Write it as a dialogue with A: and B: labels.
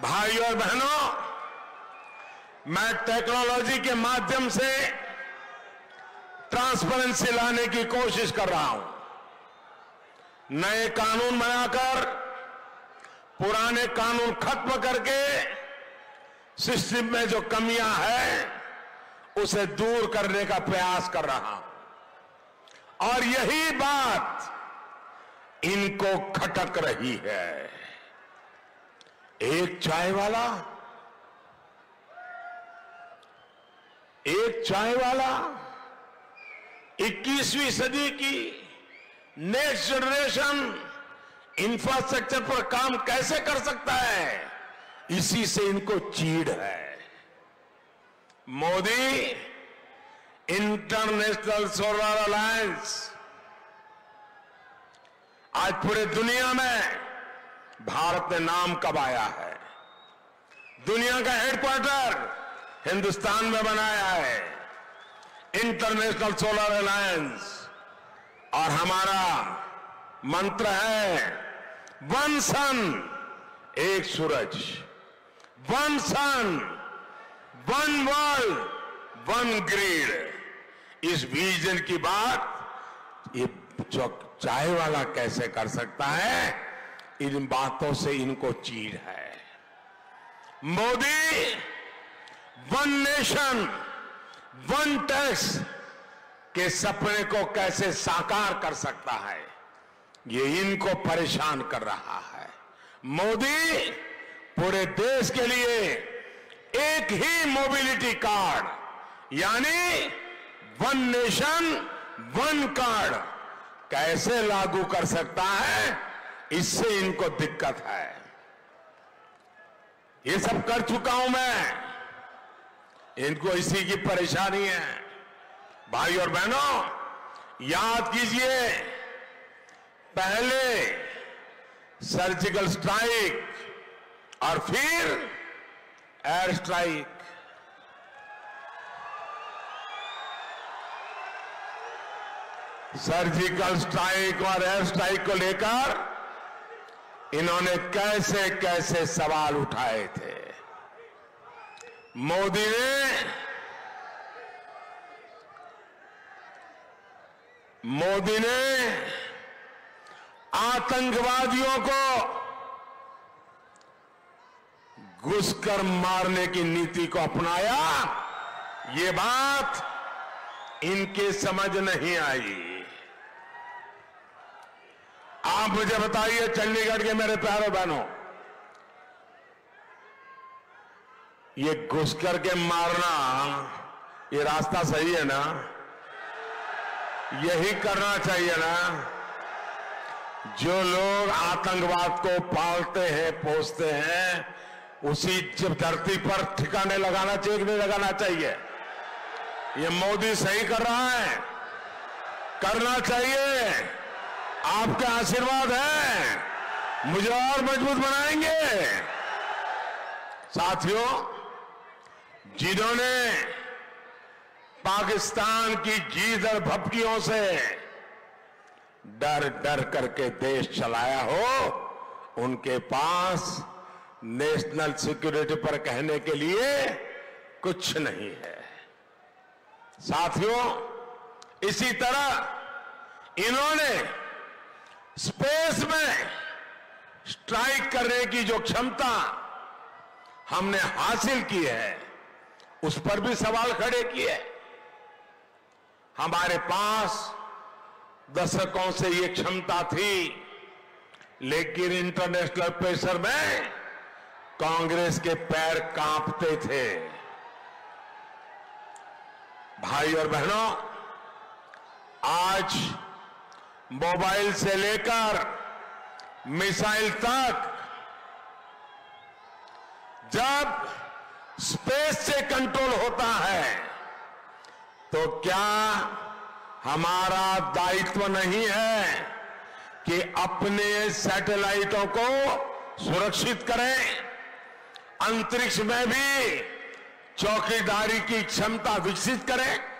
A: भाई और बहनों, मैं टेक्नोलॉजी के माध्यम से ट्रांसपेरेंसी लाने की कोशिश कर रहा हूँ। नए कानून बनाकर, पुराने कानून खत्म करके सिस्टम में जो कमियाँ हैं, उसे दूर करने का प्रयास कर रहा हूँ। और यही बात इनको खटक रही है। एक चाय वाला, एक चाय वाला 21वीं सदी की नेक्स्ट जनरेशन इंफ्रास्ट्रक्चर पर काम कैसे कर सकता है? इसी से इनको चीड़ है। मोदी इंटरनेशनल सोलर अलायंस आज पूरे दुनिया में भारत ने नाम कमाया है? दुनिया का हेडक्वार्टर हिंदुस्तान में बनाया है। इंटरनेशनल सोलर अलायंस और हमारा मंत्र है वन सन एक सूरज। One sun one world one grid इस विजन की बात ये चाय वाला कैसे कर सकता है? इन बातों से इनको चीड़ है। Modi one nation one tax के सपने को कैसे साकार कर सकता है, ये इनको परेशान कर रहा है। मोदी, पूरे देश के लिए एक ही मोबिलिटी कार्ड यानी वन नेशन वन कार्ड कैसे लागू कर सकता है? इससे इनको दिक्कत है। ये सब कर चुका हूँ मैं। इनको इसी की परेशानी है। भाई और बहनों, याद कीजिए, पहले सर्जिकल स्ट्राइक और फिर एयर स्ट्राइक सर्जिकल स्ट्राइक और एयर स्ट्राइक को लेकर इन्होंने कैसे कैसे सवाल उठाए थे। मोदी ने मोदी ने आतंकवादियों को घुसकर मारने की नीति को अपनाया। ये बात इनके समझ नहीं आई। आप मुझे बताइए, चंडीगढ़ के मेरे प्यारे बहनों। ये घुस करके मारना, ये रास्ता सही है ना? यही करना चाहिए ना? जो लोग आतंकवाद को पालते हैं, पोसते हैं, उसी जब धरती पर ठिकाने लगाना चाहिए कि नहीं लगाना चाहिए? ये मोदी सही कर रहा है। करना चाहिए। आपके आशीर्वाद है। मुझे और मज़बूत बनाएँगे। साथियों, जिन्होंने पाकिस्तान की जीत और भपकियों से डर डर करके देश चलाया हो, उनके पास नेशनल सिक्योरिटी पर कहने के लिए कुछ नहीं है। साथियों, इसी तरह इन्होंने स्पेस में स्ट्राइक करने की जो क्षमता हमने हासिल की है, उस पर भी सवाल खड़े किए। हमारे पास दशकों से ये क्षमता थी, लेकिन इंटरनेशनल प्रेशर में कांग्रेस के पैर कांपते थे। भाई और बहनों, आज मोबाइल से लेकर मिसाइल तक, जब स्पेस से कंट्रोल होता है तो क्या हमारा दायित्व नहीं है कि अपने सैटेलाइटों को सुरक्षित करें? अंतरिक्ष में भी चौकीदारी की क्षमता विकसित करें।